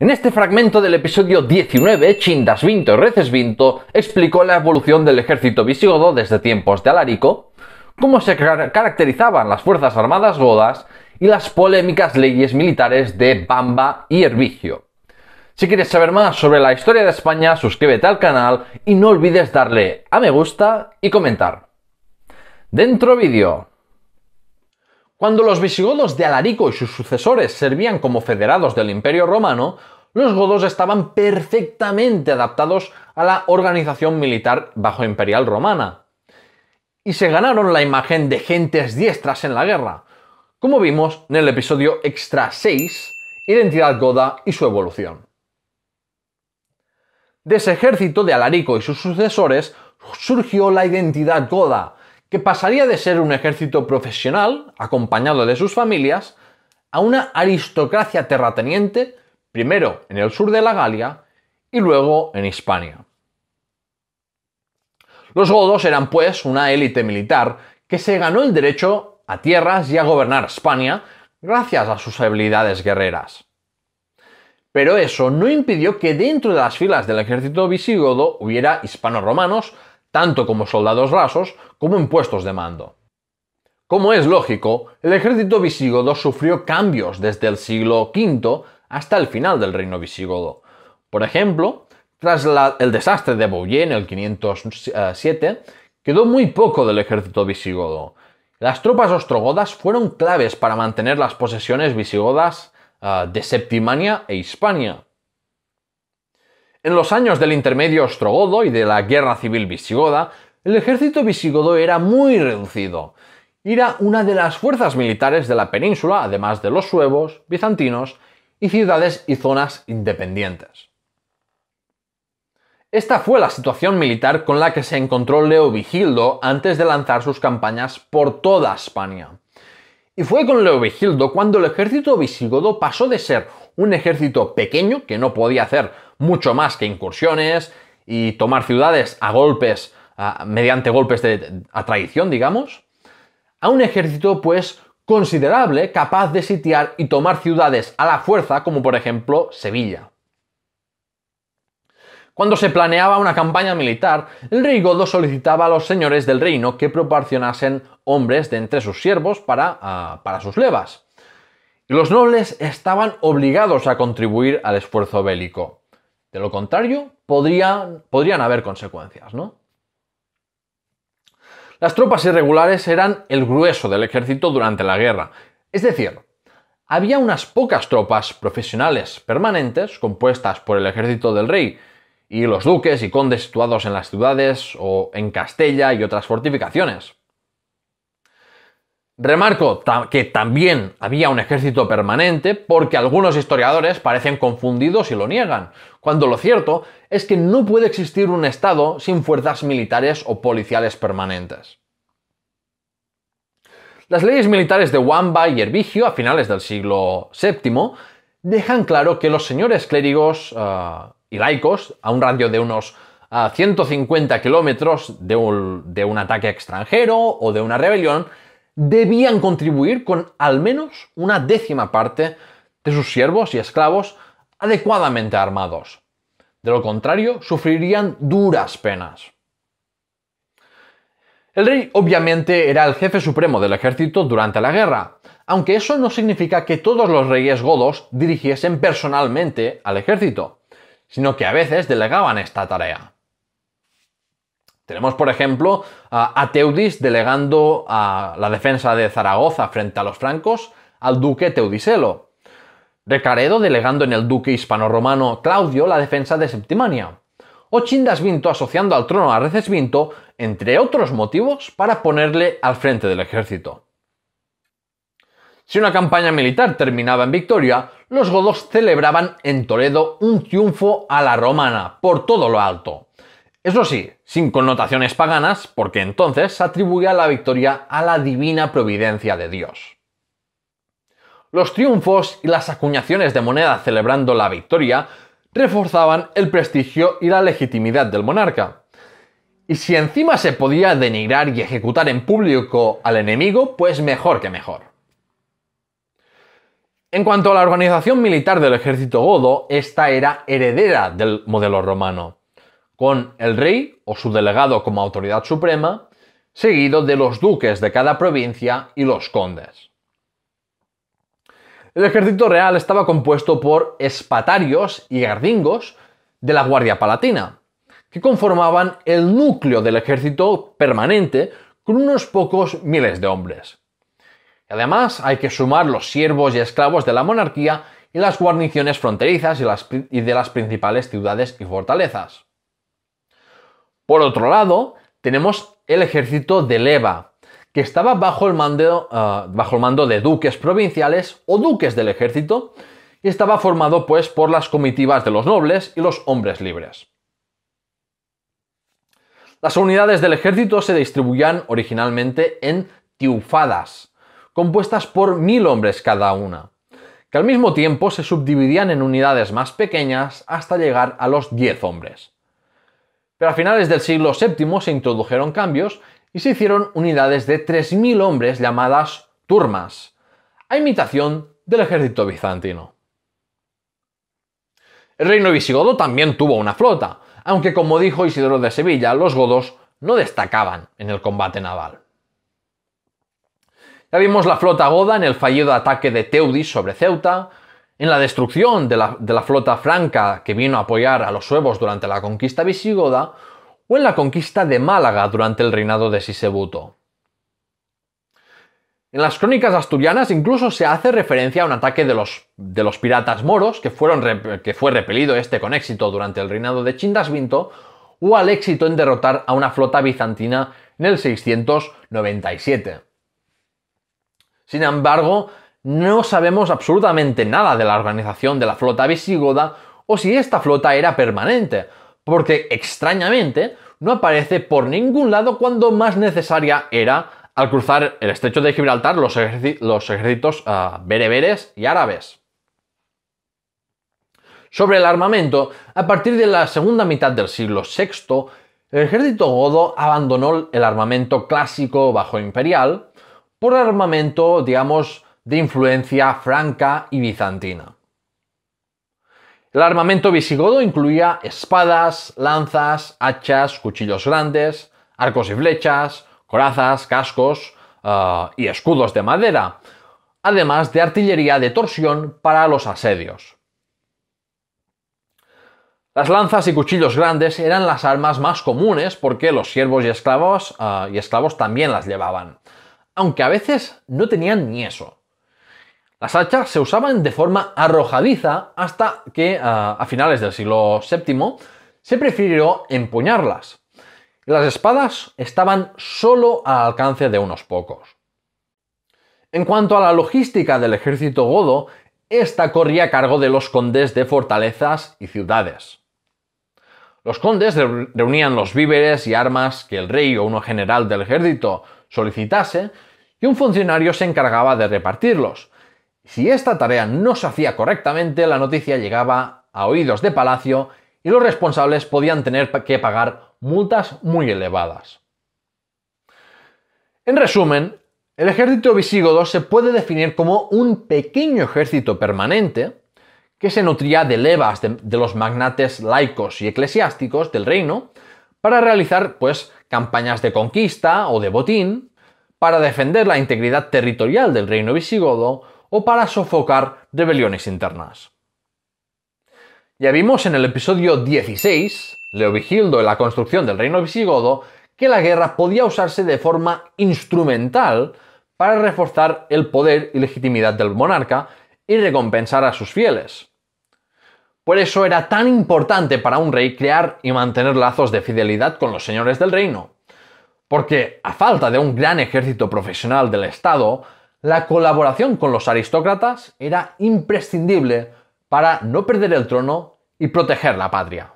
En este fragmento del episodio 19, Chindas Vinto y Reces Vinto explicó la evolución del ejército visigodo desde tiempos de Alarico, cómo se caracterizaban las fuerzas armadas godas y las polémicas leyes militares de Bamba y Hervigio. Si quieres saber más sobre la historia de España, suscríbete al canal y no olvides darle a me gusta y comentar. Dentro vídeo. Cuando los visigodos de Alarico y sus sucesores servían como federados del Imperio Romano, los godos estaban perfectamente adaptados a la organización militar bajo imperial romana. Y se ganaron la imagen de gentes diestras en la guerra, como vimos en el episodio Extra 6, Identidad Goda y su evolución. De ese ejército de Alarico y sus sucesores surgió la identidad goda, que pasaría de ser un ejército profesional, acompañado de sus familias, a una aristocracia terrateniente, primero en el sur de la Galia y luego en Hispania. Los godos eran pues una élite militar que se ganó el derecho a tierras y a gobernar España gracias a sus habilidades guerreras. Pero eso no impidió que dentro de las filas del ejército visigodo hubiera hispanos-romanos, tanto como soldados rasos como en puestos de mando. Como es lógico, el ejército visigodo sufrió cambios desde el siglo V hasta el final del reino visigodo. Por ejemplo, tras el desastre de Bouillé en el 507, quedó muy poco del ejército visigodo. Las tropas ostrogodas fueron claves para mantener las posesiones visigodas Ah, de Septimania e Hispania. En los años del intermedio ostrogodo y de la guerra civil visigoda, el ejército visigodo era muy reducido. Era una de las fuerzas militares de la península, además de los suevos, bizantinos y ciudades y zonas independientes. Esta fue la situación militar con la que se encontró Leo Vigildo antes de lanzar sus campañas por toda España. Y fue con Leovigildo cuando el ejército visigodo pasó de ser un ejército pequeño, que no podía hacer mucho más que incursiones y tomar ciudades a golpes, mediante golpes de, a traición, digamos, a un ejército pues considerable, capaz de sitiar y tomar ciudades a la fuerza, como por ejemplo Sevilla. Cuando se planeaba una campaña militar, el rey Godo solicitaba a los señores del reino que proporcionasen hombres de entre sus siervos para, ah, para sus levas. Y los nobles estaban obligados a contribuir al esfuerzo bélico. De lo contrario, podrían, haber consecuencias, ¿no? Las tropas irregulares eran el grueso del ejército durante la guerra. Es decir, había unas pocas tropas profesionales permanentes compuestas por el ejército del rey y los duques y condes situados en las ciudades o en Castella y otras fortificaciones. Remarco que también había un ejército permanente porque algunos historiadores parecen confundidos y lo niegan, cuando lo cierto es que no puede existir un Estado sin fuerzas militares o policiales permanentes. Las leyes militares de Wamba y Hervigio a finales del siglo VII dejan claro que los señores clérigos ah, y laicos, a un radio de unos 150 kilómetros de un, ataque extranjero o de una rebelión, debían contribuir con al menos una décima parte de sus siervos y esclavos adecuadamente armados. De lo contrario, sufrirían duras penas. El rey obviamente era el jefe supremo del ejército durante la guerra, aunque eso no significa que todos los reyes godos dirigiesen personalmente al ejército sino que a veces delegaban esta tarea. Tenemos, por ejemplo, a Teudis delegando la defensa de Zaragoza frente a los francos al duque Teudiselo. Recaredo delegando en el duque hispano-romano Claudio la defensa de Septimania. O Chindasvinto asociando al trono a Recesvinto, entre otros motivos, para ponerle al frente del ejército. Si una campaña militar terminaba en victoria, los godos celebraban en Toledo un triunfo a la romana, por todo lo alto. Eso sí, sin connotaciones paganas, porque entonces se atribuía la victoria a la divina providencia de Dios. Los triunfos y las acuñaciones de moneda celebrando la victoria reforzaban el prestigio y la legitimidad del monarca. Y si encima se podía denigrar y ejecutar en público al enemigo, pues mejor que mejor. En cuanto a la organización militar del ejército godo, esta era heredera del modelo romano, con el rey o su delegado como autoridad suprema, seguido de los duques de cada provincia y los condes. El ejército real estaba compuesto por espatarios y gardingos de la Guardia Palatina, que conformaban el núcleo del ejército permanente con unos pocos miles de hombres. Además, hay que sumar los siervos y esclavos de la monarquía y las guarniciones fronterizas y, de las principales ciudades y fortalezas. Por otro lado, tenemos el ejército de Leva, que estaba bajo el, mando, ah, bajo el mando de duques provinciales o duques del ejército y estaba formado pues por las comitivas de los nobles y los hombres libres. Las unidades del ejército se distribuían originalmente en tiufadas, compuestas por mil hombres cada una, que al mismo tiempo se subdividían en unidades más pequeñas hasta llegar a los diez hombres. Pero a finales del siglo VII se introdujeron cambios y se hicieron unidades de 3.000 hombres llamadas turmas, a imitación del ejército bizantino. El reino visigodo también tuvo una flota, aunque como dijo Isidoro de Sevilla, los godos no destacaban en el combate naval. Ya vimos la flota goda en el fallido ataque de Teudis sobre Ceuta, en la destrucción de la, flota franca que vino a apoyar a los suevos durante la conquista visigoda, o en la conquista de Málaga durante el reinado de Sisebuto. En las crónicas asturianas incluso se hace referencia a un ataque de los, piratas moros, que, que fue repelido este con éxito durante el reinado de Chindasvinto, o al éxito en derrotar a una flota bizantina en el 697. Sin embargo, no sabemos absolutamente nada de la organización de la flota visigoda o si esta flota era permanente, porque extrañamente no aparece por ningún lado cuando más necesaria era al cruzar el estrecho de Gibraltar los, ejércitos ah, bereberes y árabes. Sobre el armamento, a partir de la segunda mitad del siglo VI, el ejército godo abandonó el armamento clásico bajo imperial por armamento, digamos, de influencia franca y bizantina. El armamento visigodo incluía espadas, lanzas, hachas, cuchillos grandes, arcos y flechas, corazas, cascos ah, y escudos de madera, además de artillería de torsión para los asedios. Las lanzas y cuchillos grandes eran las armas más comunes porque los siervos y esclavos, ah, y esclavos también las llevaban aunque a veces no tenían ni eso. Las hachas se usaban de forma arrojadiza hasta que a finales del siglo VII se prefirió empuñarlas. Las espadas estaban solo al alcance de unos pocos. En cuanto a la logística del ejército godo, esta corría a cargo de los condes de fortalezas y ciudades. Los condes reunían los víveres y armas que el rey o uno general del ejército solicitase y un funcionario se encargaba de repartirlos. Si esta tarea no se hacía correctamente, la noticia llegaba a oídos de palacio y los responsables podían tener que pagar multas muy elevadas. En resumen, el ejército visigodo se puede definir como un pequeño ejército permanente que se nutría de levas de, los magnates laicos y eclesiásticos del reino para realizar pues campañas de conquista o de botín, para defender la integridad territorial del reino visigodo o para sofocar rebeliones internas. Ya vimos en el episodio 16, Leovigildo y la construcción del reino visigodo, que la guerra podía usarse de forma instrumental para reforzar el poder y legitimidad del monarca y recompensar a sus fieles. Por eso era tan importante para un rey crear y mantener lazos de fidelidad con los señores del reino, porque a falta de un gran ejército profesional del Estado, la colaboración con los aristócratas era imprescindible para no perder el trono y proteger la patria.